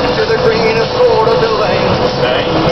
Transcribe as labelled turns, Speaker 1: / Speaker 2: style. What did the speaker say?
Speaker 1: to the greenest green of the lane.